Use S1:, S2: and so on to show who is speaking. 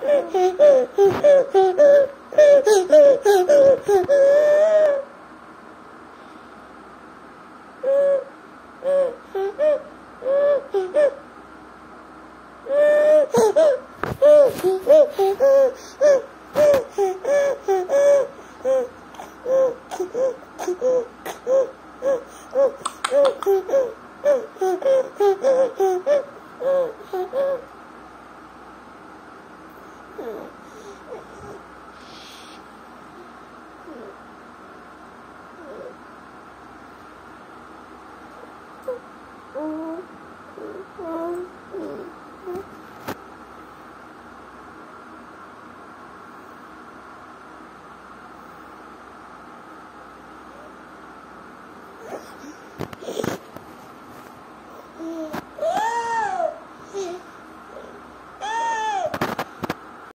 S1: Oh,
S2: 嗯。